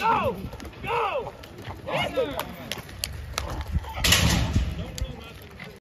Go! Go!